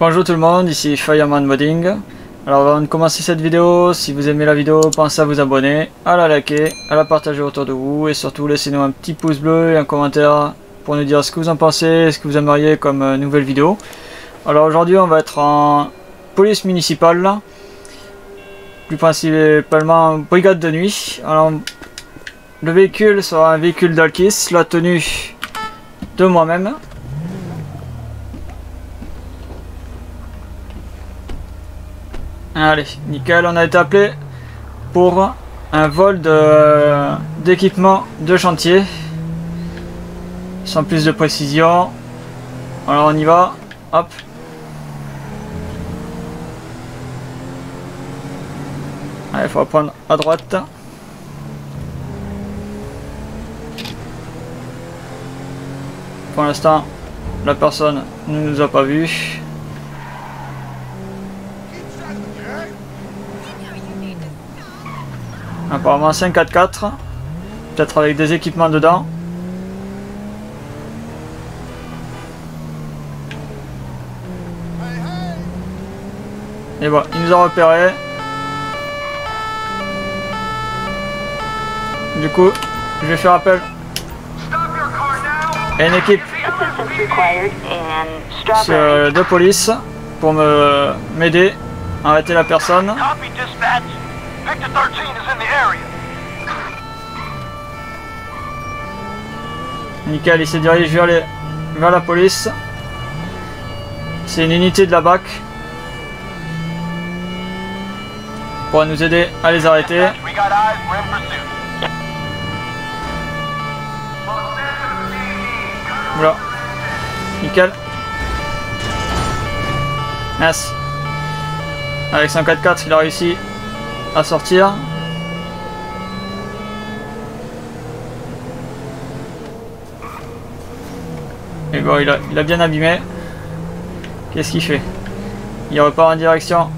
Bonjour tout le monde, ici Fireman Modding. Alors avant de commencer cette vidéo, si vous aimez la vidéo, pensez à vous abonner, à la liker, à la partager autour de vous et surtout laissez-nous un petit pouce bleu et un commentaire pour nous dire ce que vous en pensez, ce que vous aimeriez comme euh, nouvelle vidéo. Alors aujourd'hui on va être en police municipale, plus principalement brigade de nuit. Alors le véhicule sera un véhicule d'Alkis, la tenue de moi-même. Allez, nickel, on a été appelé pour un vol d'équipement de, chantier. Sans plus de précision. Alors on y va. Hop. Allez, il faut prendre à droite. Pour l'instant, la personne ne nous a pas vus. Apparemment 5-4-4. Peut-être avec des équipements dedans. Et bon, il nous a repéré. Du coup, je vais faire appel à une équipe de police pour me m'aider à arrêter la personne. Nickel, il se dirige vers, les, vers la police. C'est une unité de la BAC. Pour nous aider à les arrêter. Voilà. Nickel. Merci. Avec 104 il a réussi à sortir. Bon, il a, il a bien abîmé. Qu'est-ce qu'il fait? Il repart en direction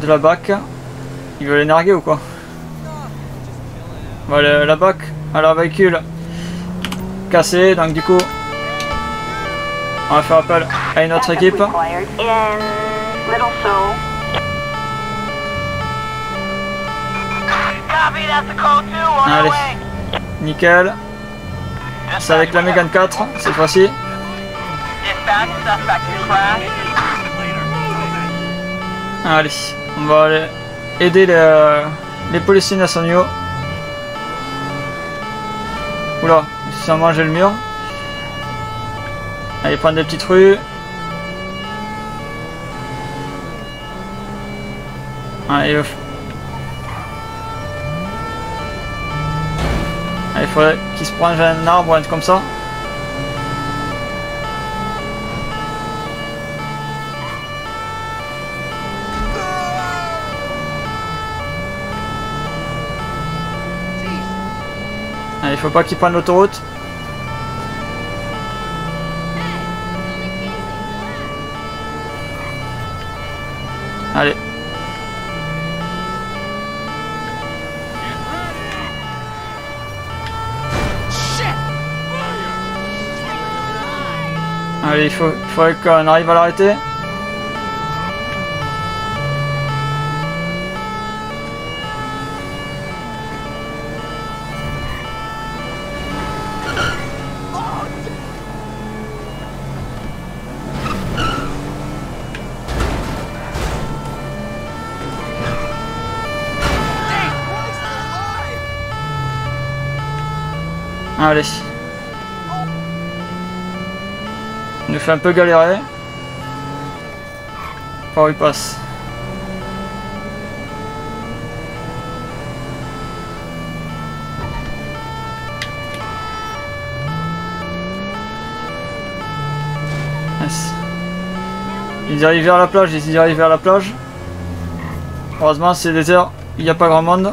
de la BAC. Il veut les narguer ou quoi? Voilà, la BAC, alors véhicule cassé, donc du coup, on va faire appel à une autre équipe. Allez, nickel. C'est avec la Mégane 4 cette fois-ci. Allez, on va aller aider les, les policiers nationaux. Oula, ils ont mangé le mur. Allez, prendre des petites rues. Allez, faudrait qu'il se prenne un arbre ou un truc comme ça. Allez, faut pas qu'il prenne l'autoroute. Allez. Allez, il faut, faudrait qu'on arrive à l'arrêter. Allez. Il nous fait un peu galérer. Par où il passe. Il arrive vers la plage, il arrive vers la plage. Heureusement c'est désert, il n'y a pas grand monde.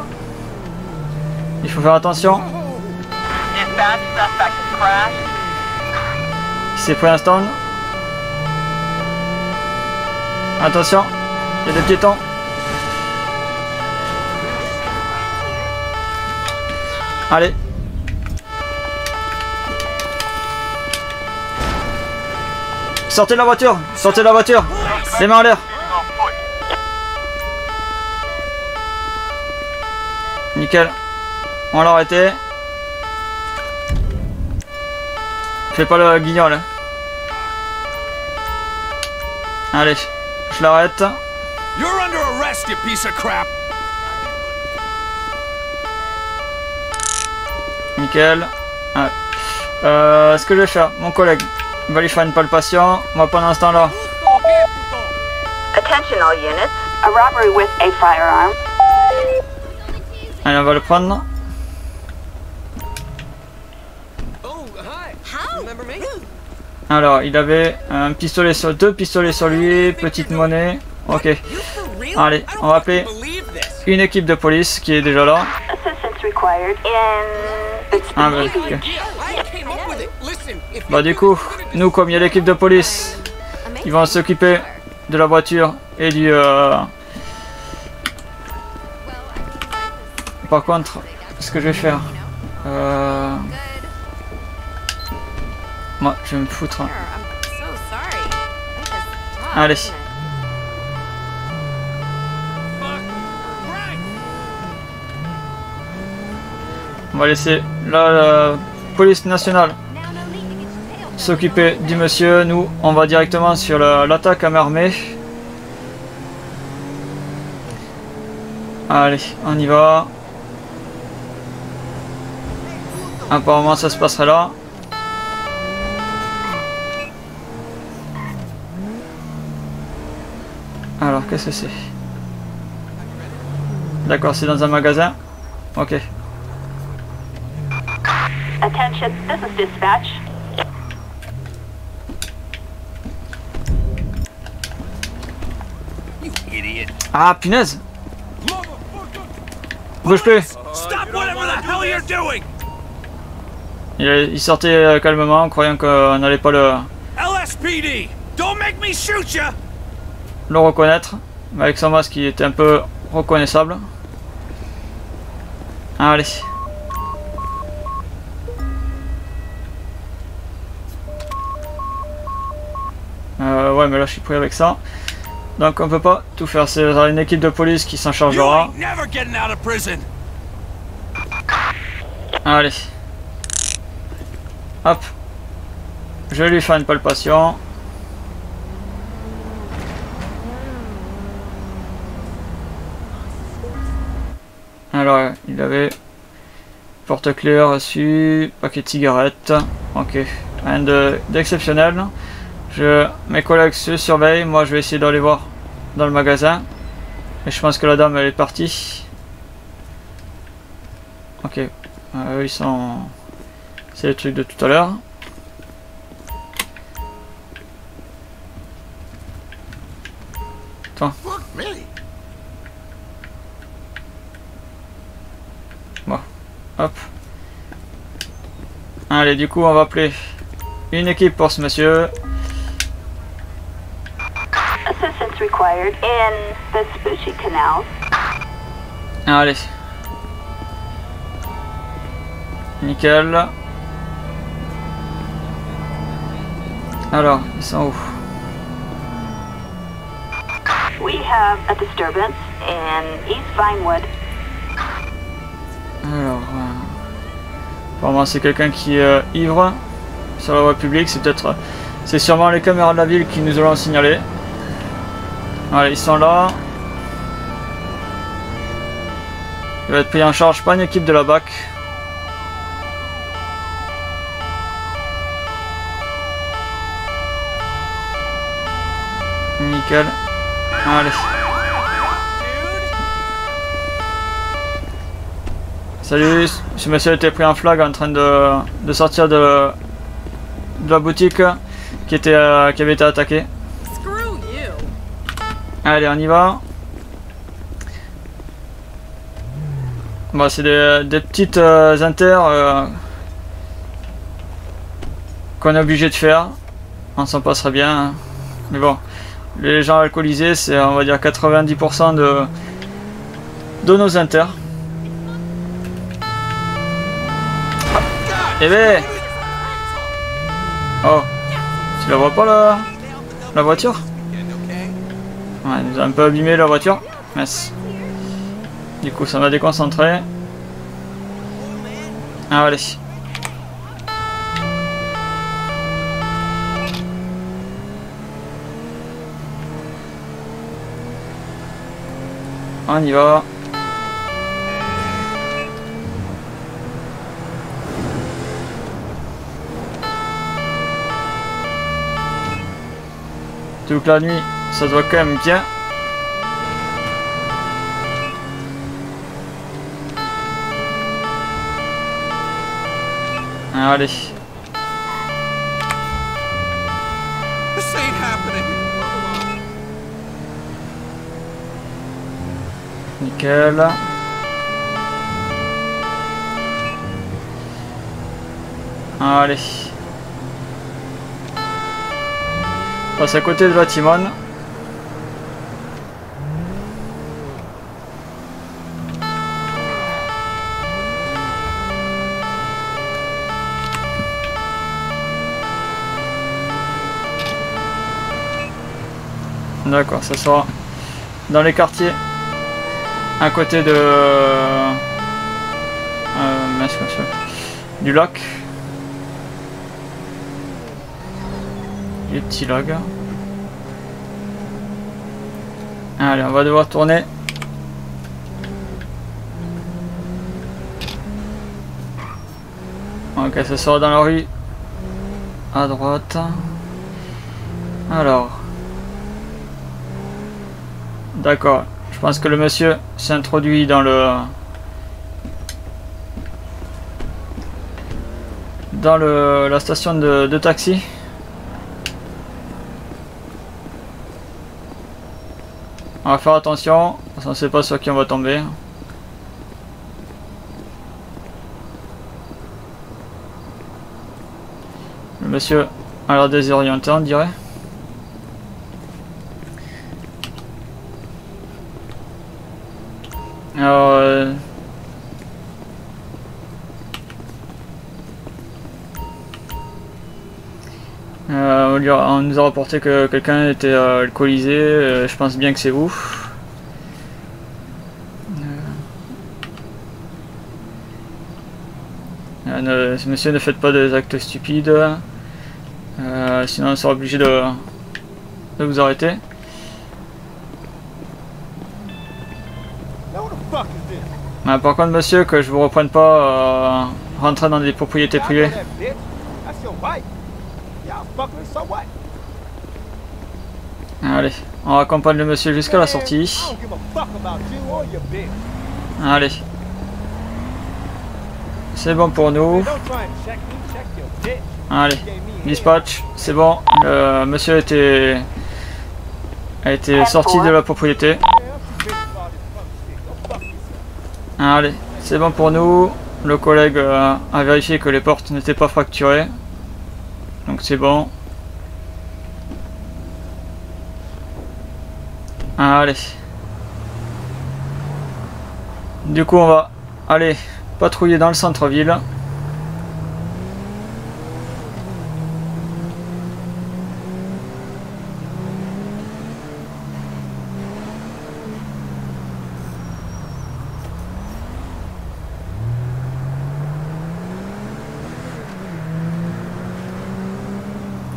Il faut faire attention. C'est pour l'instant. Attention, il y a des piétons. Allez. sortez de la voiture Sortez de la voiture Les mains en l'air Nickel. On l'a arrêté. Fais pas le guignol. Hein. Allez, je l'arrête. You're under arrest, you piece of crap. Nickel. Ouais. Euh, ce que je vais faire, mon collègue va lui faire une palpation. Moi pendant ce temps-là. Attention all units. A robbery with a firearm. Allez, on va le prendre. Alors, il avait un pistolet sur deux pistolets sur lui, petite monnaie. Ok. Allez, on va appeler une équipe de police qui est déjà là. Ah bah. Bah du coup, nous comme il y a l'équipe de police, ils vont s'occuper de la voiture et du... Euh... Par contre, ce que je vais faire... Euh... Moi, je vais me foutre. hein. Allez. On va laisser la police nationale s'occuper du monsieur. Nous, on va directement sur la- l'attaque à main armée. Allez, on y va. Apparemment, ça se passerait là. Qu'est-ce que c'est D'accord, c'est dans un magasin? Ok. Attention, this is dispatch. You idiot. Ah, punaise Bouge plus Stop whatever the hell you're doing. il, il sortait euh, calmement, croyant qu'on n'allait pas le, LSPD, don't make me shoot you. Le reconnaître. Avec son masque, il était un peu reconnaissable. Allez. Euh, ouais, mais là, je suis pris avec ça. Donc, on peut pas tout faire. C'est une équipe de police qui s'en chargera. prison. Allez. Hop. Je vais lui faire une palpation. Il avait porte-clés reçu, paquet de cigarettes. Ok, rien de- d'exceptionnel. Je, mes collègues se surveillent. Moi, je vais essayer d'aller voir dans le magasin. Et je pense que la dame, elle est partie. Ok, euh, ils sont... C'est les trucs de tout à l'heure. Fuck me. Hop. Allez, du coup, on va appeler une équipe pour ce monsieur. Assistance required in Vespucci Canal. Allez. Nickel. Alors, ils sont où? We have a disturbance in East Vinewood. Apparemment c'est quelqu'un qui est euh, ivre sur la voie publique. C'est peut-être, c'est sûrement les caméras de la ville qui nous l'ont signalé. Voilà, ils sont là. Il va être pris en charge par une équipe de la BAC. Nickel. Allez. Salut, ce monsieur était pris en flag en train de, de sortir de, de la boutique qui, était, euh, qui avait été attaquée. Allez, on y va. Bon, c'est des, des petites euh, inter euh, qu'on est obligé de faire. On s'en passera bien. hein. Mais bon, les gens alcoolisés, c'est on va dire 90% de, de nos inter. Eh ben Oh Tu la vois pas là? La voiture? Ouais, il nous a un peu abîmé la voiture. Mince. Du coup, ça m'a déconcentré. Ah, allez. On y va. Toute la nuit, ça se voit quand même bien. Allez. Ain't happening. Nickel. Allez. On passe à côté de la Timone. D'accord, ça sera dans les quartiers à côté de euh, du lac. Les petits lags. Allez, on va devoir tourner. Ok, ça sera dans la rue à droite. Alors. D'accord. Je pense que le monsieur s'est introduit dans le... Dans le, la station de taxi. On va faire attention, parce ne sait pas sur qui on va tomber. Le monsieur a l'air désorienté, on dirait. On, lui a- on nous a rapporté que quelqu'un était euh, alcoolisé, euh, je pense bien que c'est vous. Euh, ne- monsieur, ne faites pas des actes stupides, euh, sinon on sera obligé de, de vous arrêter. Ah, par contre, monsieur, que je vous reprenne pas euh, rentrer dans des propriétés privées. Allez, on raccompagne le monsieur jusqu'à la sortie. Allez. C'est bon pour nous. Allez. Dispatch, c'est bon. Le monsieur était a été sorti de la propriété. Allez, c'est bon pour nous. Le collègue euh, a vérifié que les portes n'étaient pas fracturées. Donc c'est bon. Allez. Du coup, on va aller patrouiller dans le centre-ville.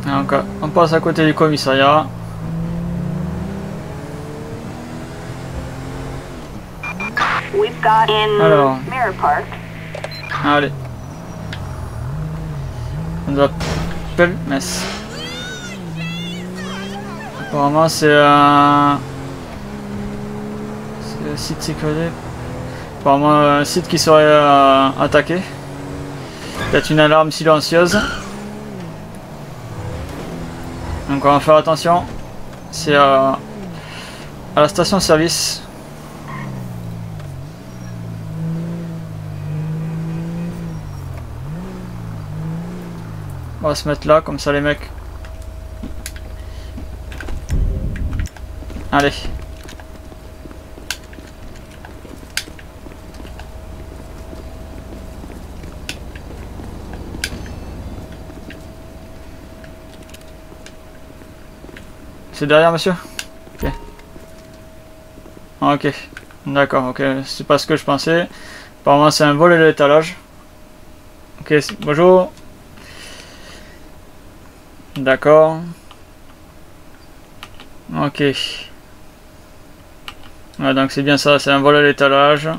Donc, on passe à côté du commissariat. Alors. Mirror Park. Allez. On appelle Metz. Apparemment c'est un... C'est un site sécurisé. Apparemment un site qui serait euh, attaqué. Peut-être une alarme silencieuse. Donc on va faire attention. C'est euh, à la station service. On va se mettre là, comme ça les mecs. Allez. C'est derrière, monsieur? Ok. Ok. D'accord, ok. C'est pas ce que je pensais. Apparemment, c'est un vol à l'étalage. Ok, bonjour. D'accord. Ok. Ouais, donc c'est bien ça, c'est un vol à l'étalage.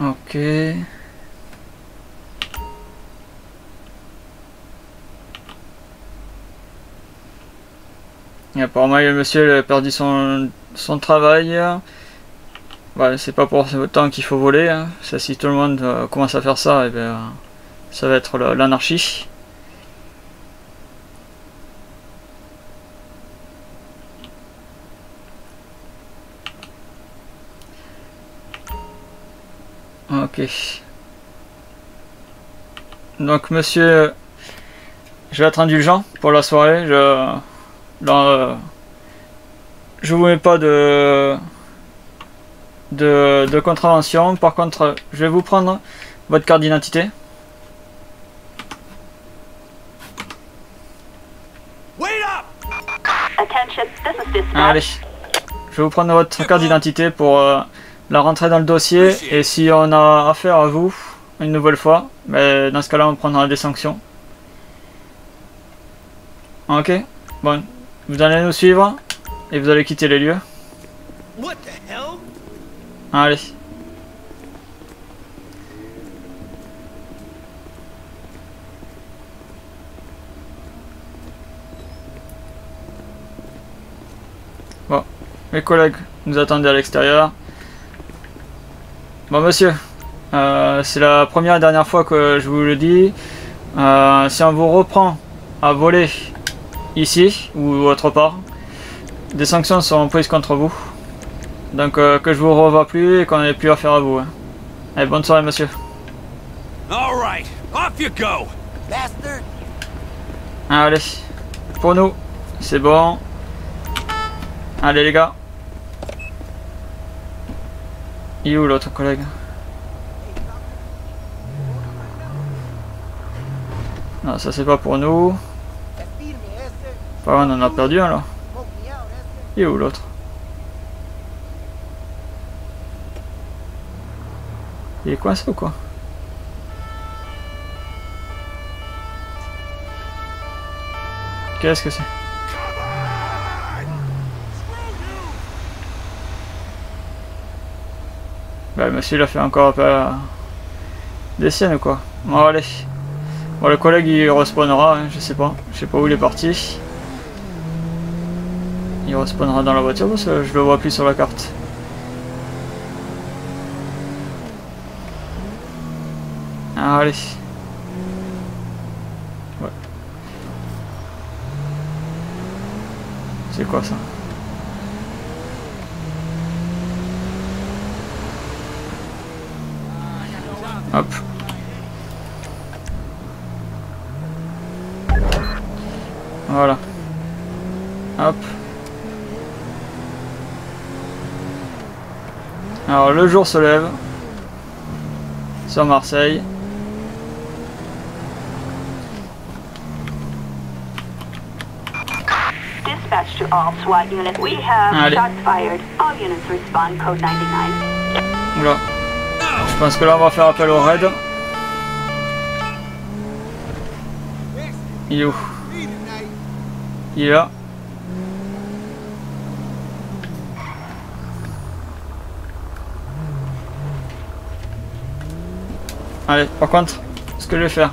Ok. Apparemment, le monsieur a perdu son, son travail. C'est pas pour autant qu'il faut voler. Hein. Si tout le monde euh, commence à faire ça, et eh bien, ça va être l'anarchie. Ok. Donc, monsieur, je vais être indulgent pour la soirée. Je, là, je vous mets pas de, de, de contravention. Par contre, je vais vous prendre votre carte d'identité. Allez, je vais vous prendre votre carte d'identité pour euh, la rentrer dans le dossier. Et si on a affaire à vous une nouvelle fois, mais dans ce cas-là, on prendra des sanctions. Ok, bon, vous allez nous suivre et vous allez quitter les lieux. Allez. Bon, mes collègues nous attendent à l'extérieur. Bon monsieur, euh, c'est la première et dernière fois que je vous le dis. Euh, si on vous reprend à voler ici ou autre part, des sanctions seront prises contre vous. Donc euh, que je vous revois plus et qu'on n'ait plus affaire à vous. Hein. Allez, bonne soirée monsieur. Alright, off you go. Bastard! Allez, pour nous, c'est bon. Allez les gars. Il est où l'autre collègue? Non, ça c'est pas pour nous. Enfin, on en a perdu un là. Il est où l'autre? Il est coincé ou quoi? Qu'est-ce que c'est? Bah monsieur il a fait encore un peu des siennes ou quoi? Bon allez. Bon le collègue il respawnera, hein, je sais pas. Je sais pas où il est parti. Il respawnera dans la voiture parce que je le vois plus sur la carte. Allez. C'est quoi ça? Hop. Voilà. Hop. Alors le jour se lève sur Marseille. Dispatch to all SWAT units. We have Allez. shots fired. All units respond code 99. Oula. Je pense que là on va faire appel au raid. Il est où? Il est là. Allez, par contre, ce que je vais faire,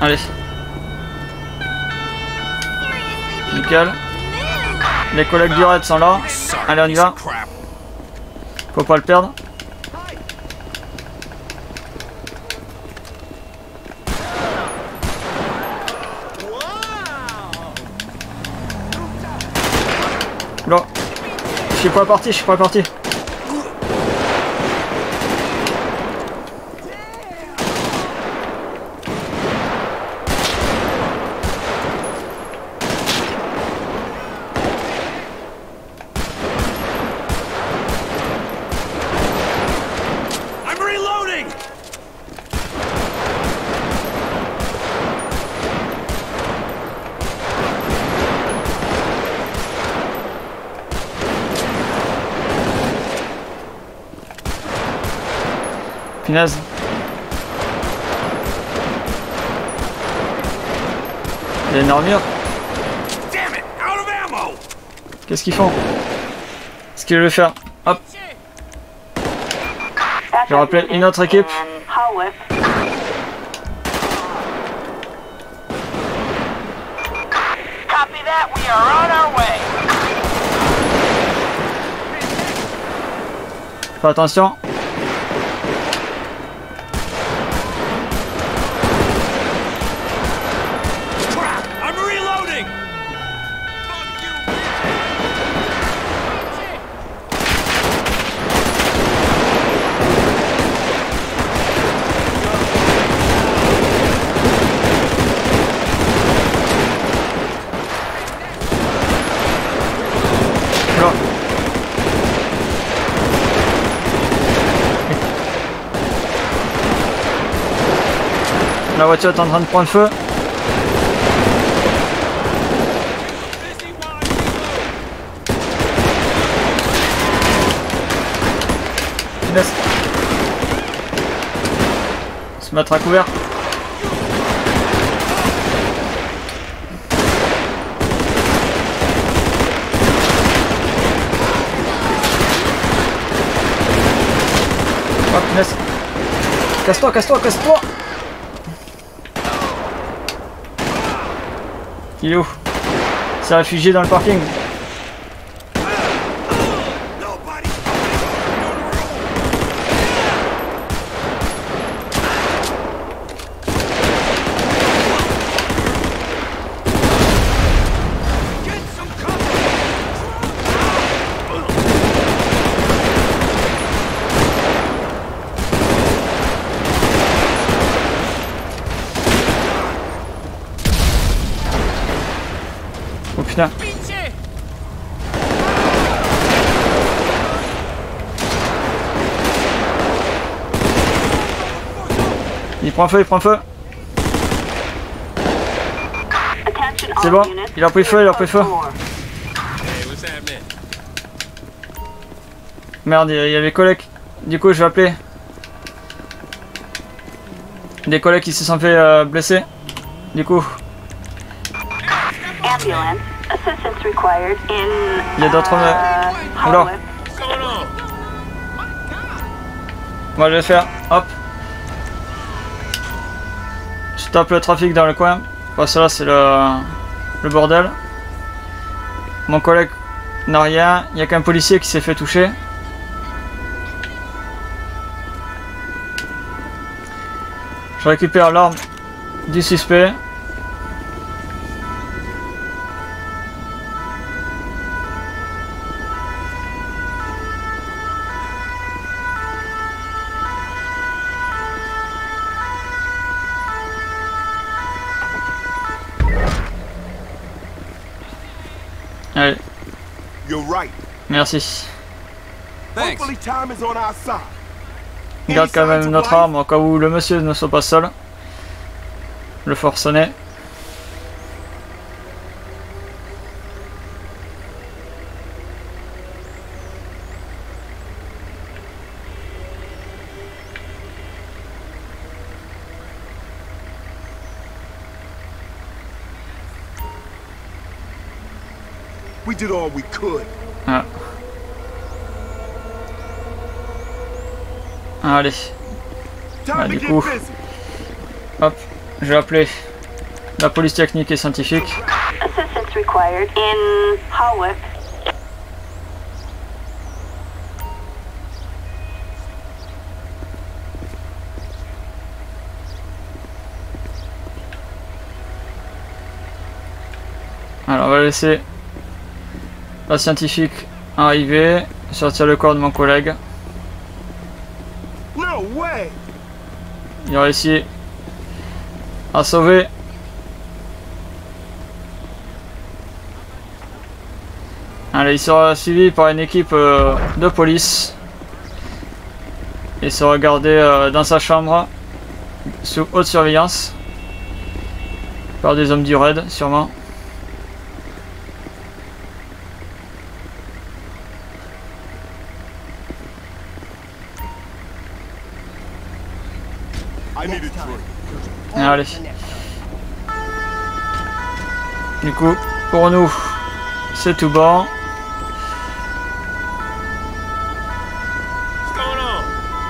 Allez. Nickel. Les collègues du raid sont là. Allez, on y va. Faut pas le perdre. Oula. Je suis pas parti, je suis pas parti. Punaise. Il y a une armure. Damn it! Out of ammo! Qu'est-ce qu'ils font? Ce qu'ils veulent faire? Hop, Je rappelle une autre équipe. And Hawick. Copy that. We are on our way. fais attention. Crap! I'm reloading! Fuck you, Là. La voiture est en train de prendre feu. Punaise. Se mettre à couvert. Oh. Casse-toi, casse-toi, casse-toi Il est où? Il s'est réfugié dans le parking. Il prend feu, il prend feu. C'est bon, il a pris feu, il a pris feu. Merde, il y a- les collègues. Du coup, je vais appeler. Des collègues qui se sont fait euh, blesser. Du coup. Il y a d'autres, uh, euh, on? moi je vais faire. Hop. Tape le trafic dans le coin. Parce que là, c'est le, le bordel. Mon collègue n'a rien. Il n'y a qu'un policier qui s'est fait toucher. Je récupère l'arme du suspect. Merci. Thanks. Hopefully time is on our side. Garde quand même notre arme au cas où le monsieur ne soit pas seul. Le forcené. We did all we could. Ah. Allez, Time Ah, du coup. hop, je vais appeler la police technique et scientifique. Assistance required in Hawick. Alors on va laisser la scientifique arriver, sortir le corps de mon collègue. Il a réussi à sauver. Allez, il sera suivi par une équipe euh, de police. Il sera gardé euh, dans sa chambre sous haute surveillance par des hommes du raid, sûrement. Allez. Du coup, pour nous, c'est tout bon.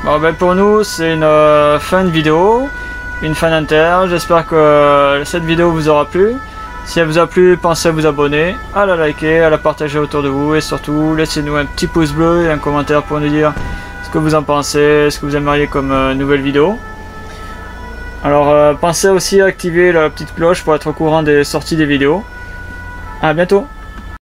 Bon ben pour nous c'est une euh, fin de vidéo, une fin d'inter. J'espère que euh, cette vidéo vous aura plu. Si elle vous a plu, pensez à vous abonner, à la liker, à la partager autour de vous et surtout laissez-nous un petit pouce bleu et un commentaire pour nous dire ce que vous en pensez, ce que vous aimeriez comme euh, nouvelle vidéo. Alors euh, pensez aussi à activer la petite cloche pour être au courant des sorties des vidéos. A bientôt